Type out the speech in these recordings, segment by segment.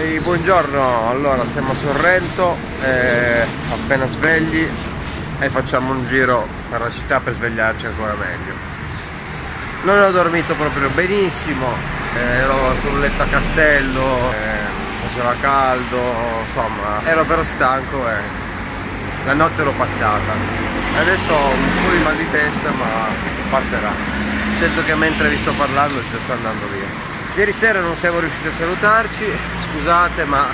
Ehi, buongiorno, allora siamo a Sorrento, eh, appena svegli e facciamo un giro per la città per svegliarci ancora meglio. Non ho dormito proprio benissimo, eh, ero sul letto a castello, eh, faceva caldo, insomma ero però stanco e la notte l'ho passata. Adesso ho un po' di mal di testa ma passerà. Sento che mentre vi sto parlando già sta andando via. Ieri sera non siamo riusciti a salutarci, scusate ma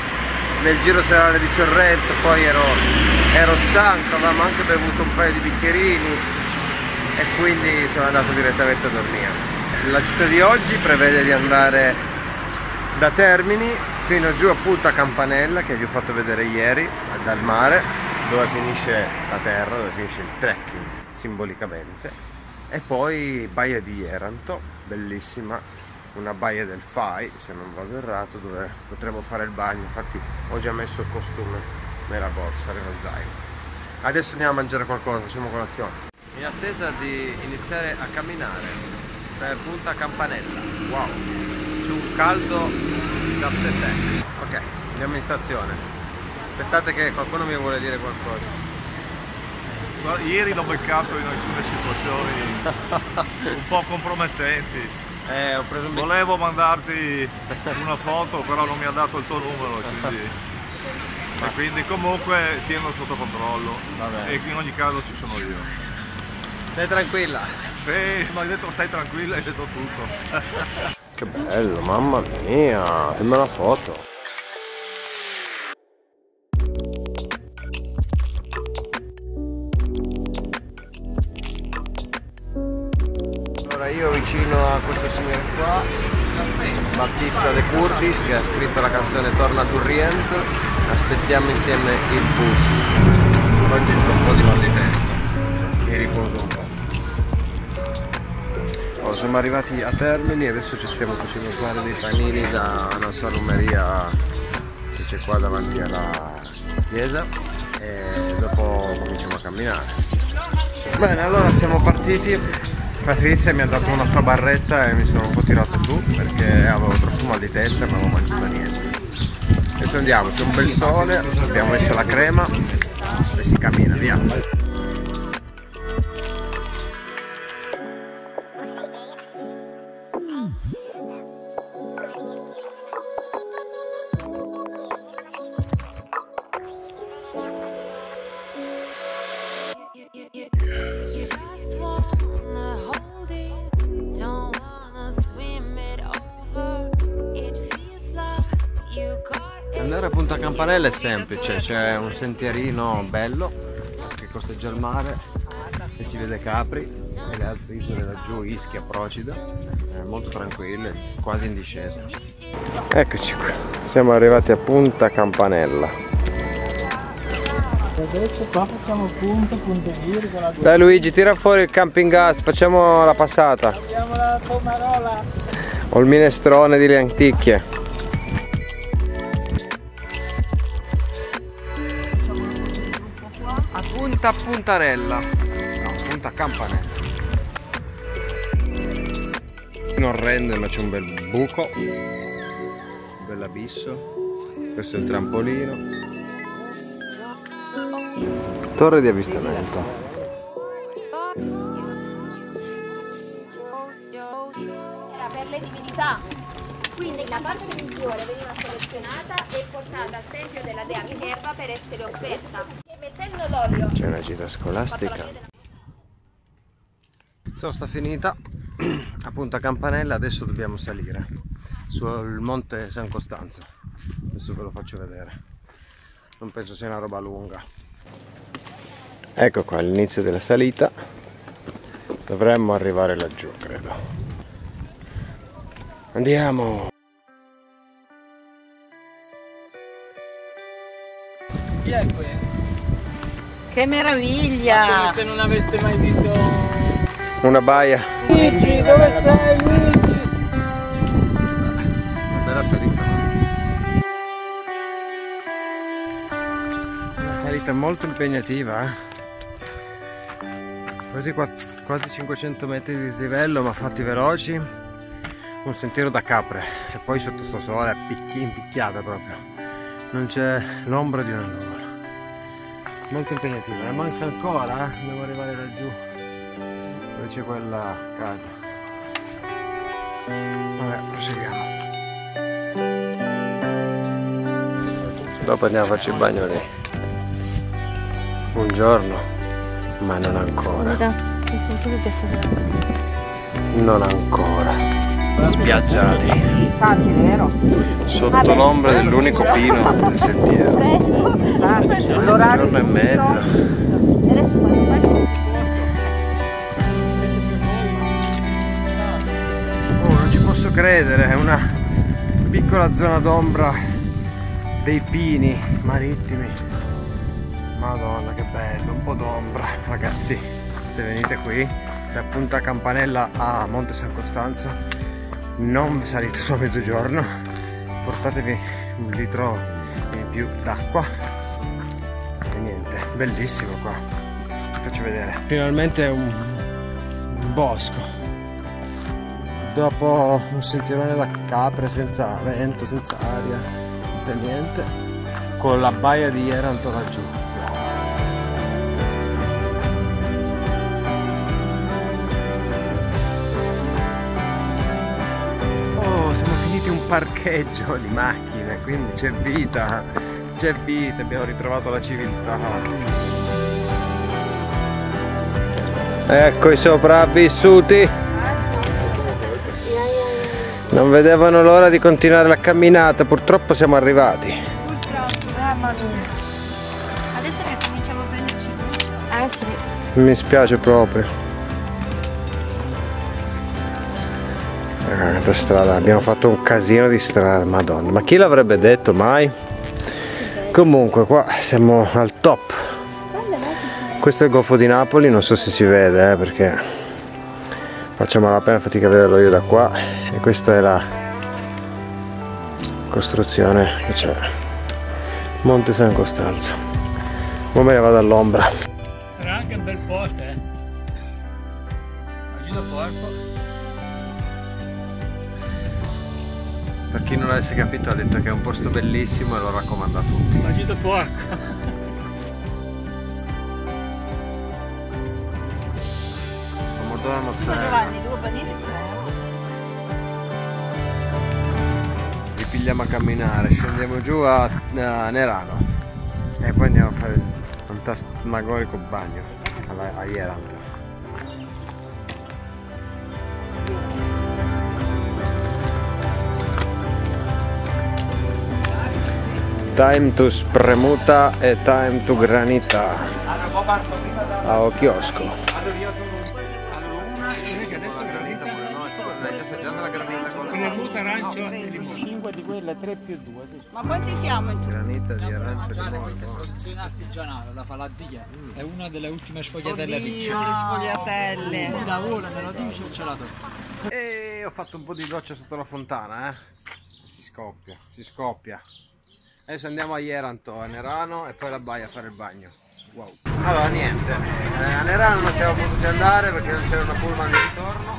nel giro serale di Sorrento poi ero, ero stanco, avevamo anche bevuto un paio di bicchierini e quindi sono andato direttamente a dormire. La città di oggi prevede di andare da Termini fino giù a Punta Campanella che vi ho fatto vedere ieri dal mare dove finisce la terra, dove finisce il trekking simbolicamente e poi Baia di Eranto, bellissima una baia del FAI, se non vado errato, dove potremo fare il bagno. Infatti ho già messo il costume nella borsa, nello zaino. Adesso andiamo a mangiare qualcosa, facciamo colazione. In attesa di iniziare a camminare per Punta Campanella. Wow, c'è un caldo da stesè. Ok, andiamo in stazione. Aspettate che qualcuno mi vuole dire qualcosa. Ieri l'ho beccato in alcune situazioni un po' compromettenti. Eh, ho preso un Volevo mandarti una foto, però non mi ha dato il tuo numero, quindi... e quindi comunque tieno sotto controllo. Vabbè. E in ogni caso ci sono io. Stai tranquilla. Sì, mi hai detto stai tranquilla, hai detto tutto. Che bello, mamma mia, sembra una foto. Qua, Battista De Curtis che ha scritto la canzone Torna sul Rient, aspettiamo insieme il bus. Oggi c'ho un po' di mal di testa, mi riposo un po'. Allora, siamo arrivati a Termini e adesso ci stiamo facendo fare dei panini da una salumeria che c'è qua davanti alla chiesa e dopo cominciamo a camminare. Bene, allora siamo partiti. Patrizia mi ha dato una sua barretta e mi sono un po' tirato su perché avevo troppo mal di testa e non avevo mangiato niente. Adesso andiamo, c'è un bel sole, abbiamo messo la crema e si cammina, via. A Punta Campanella è semplice, c'è un sentierino bello che costeggia il mare e si vede Capri e le altre isole laggiù, Ischia, Procida, è molto tranquille, quasi in discesa. Eccoci qui, siamo arrivati a Punta Campanella. Adesso qua facciamo punto, punteniri con la guida. Dai Luigi, tira fuori il camping gas, facciamo la passata. Abbiamo la pomarola. Ho il minestrone di lenticchie. Punta Puntarella. No, punta Campanella. Non rende ma c'è un bel buco. Un bel abisso. Questo è il trampolino. Torre di avvistamento. era per le divinità. Quindi la parte migliore veniva selezionata e portata al tempio della dea Minerva per essere offerta. C'è una gita scolastica. Sono sta finita a Punta Campanella, adesso dobbiamo salire sul monte San Costanzo. Adesso ve lo faccio vedere. Non penso sia una roba lunga. Ecco qua l'inizio della salita. Dovremmo arrivare laggiù, credo. Andiamo! Chi è qui? Che meraviglia! Come se non aveste mai visto... Una baia. Luigi, dove sei Luigi? Una bella salita. Una salita molto impegnativa, eh? Quasi, quasi 500 metri di dislivello, ma fatti veloci. un sentiero da capre e poi sotto sto sole a picchi, impicchiata proprio non c'è l'ombra di una nuvola molto impegnativo. E manca ancora eh? devo arrivare laggiù dove c'è quella casa? Vabbè proseguiamo. Dopo andiamo a farci il bagno lì. Un giorno ma non ancora. mi sento che non ancora spiaggiati Facile, vero? sotto l'ombra dell'unico pino del sentiero Fresco. L'orario giorno e faccio Oh, non ci posso credere, è una piccola zona d'ombra dei pini marittimi. Madonna che bello, un po' d'ombra ragazzi. Se venite qui da Punta Campanella a Monte San Costanzo, non salite su a mezzogiorno, portatevi un litro in più d'acqua. E niente, bellissimo qua. Vi faccio vedere. Finalmente un, un bosco dopo un sentirone da capre senza vento, senza aria, senza niente, con la baia di Eranto laggiù. Parcheggio di macchine, quindi c'è vita, c'è vita, abbiamo ritrovato la civiltà. Ecco i sopravvissuti. Non vedevano l'ora di continuare la camminata, purtroppo siamo arrivati. Purtroppo, mamma mia. Adesso che cominciamo a prenderci gusto. Eh sì. Mi spiace proprio. Quanta strada, abbiamo fatto un casino di strada, madonna, ma chi l'avrebbe detto mai? Comunque qua siamo al top. Questo è il Golfo di Napoli, non so se si vede eh, perché faccio malapena fatica a vederlo io da qua e questa è la costruzione che c'è. Monte San Costanzo. Ora me ne vado all'ombra. Sarà anche un bel posto, eh. Immagino porco. Per chi non avesse capito ha detto che è un posto bellissimo e lo raccomando a tutti. Immagino porco. Pomodoro mozzarella. Ripigliamo a camminare, scendiamo giù a, a Nerano e poi andiamo a fare il fantasmagorico bagno a Ierant. Time to spremuta e time to granita. A chiosco. L'hai già assaggiato la granita con Premuta, arancia e limone. 5 di quelle, 3 più 2, sì. Ma quanti siamo in Granita di arancia e limone. Questa è produzione artigianale, la fa la zia. È una delle ultime sfogliatelle Oddio, le sfogliatelle. Chi lavora me lo dice e ce la do. E ho fatto un po' di doccia sotto la fontana, eh. Si scoppia, si scoppia. Adesso andiamo a Ieranto, a Nerano e poi la baia a fare il bagno. Wow. Allora niente, eh, a Nerano non siamo potuti andare perché non c'era una pullman di ritorno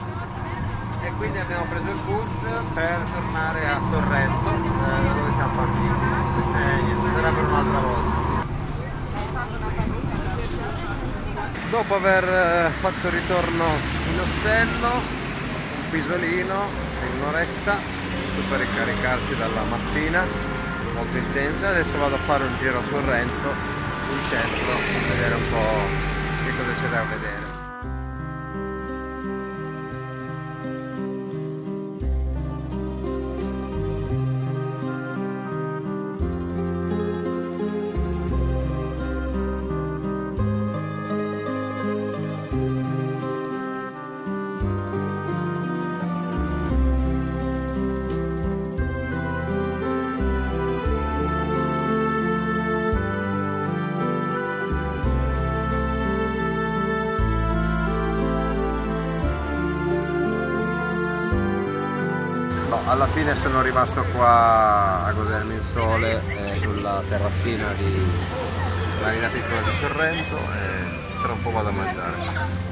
e quindi abbiamo preso il bus per tornare a Sorrento, eh, dove siamo partiti. E niente, sarà per un'altra volta. Dopo aver eh, fatto ritorno in ostello, un pisolino in un'oretta, per ricaricarsi dalla mattina, molto intensa, adesso vado a fare un giro a Sorrento, in centro, a vedere un po' che cosa c'è da vedere. Alla fine sono rimasto qua a godermi il sole eh, sulla terrazzina di Marina Piccola di Sorrento e tra un po' vado a mangiare.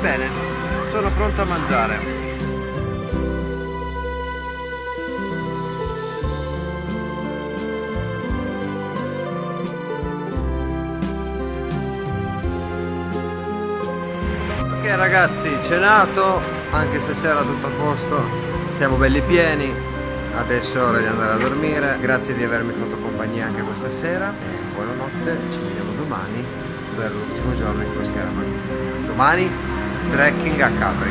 Bene, sono pronto a mangiare. Ok ragazzi, cenato, anche se sera tutto a posto, siamo belli pieni, adesso è ora di andare a dormire, grazie di avermi fatto compagnia anche questa sera, buonanotte, ci vediamo domani per l'ultimo giorno in costiera Amalfitana. Domani trekking a Capri.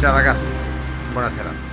Ciao ragazzi, buona serata.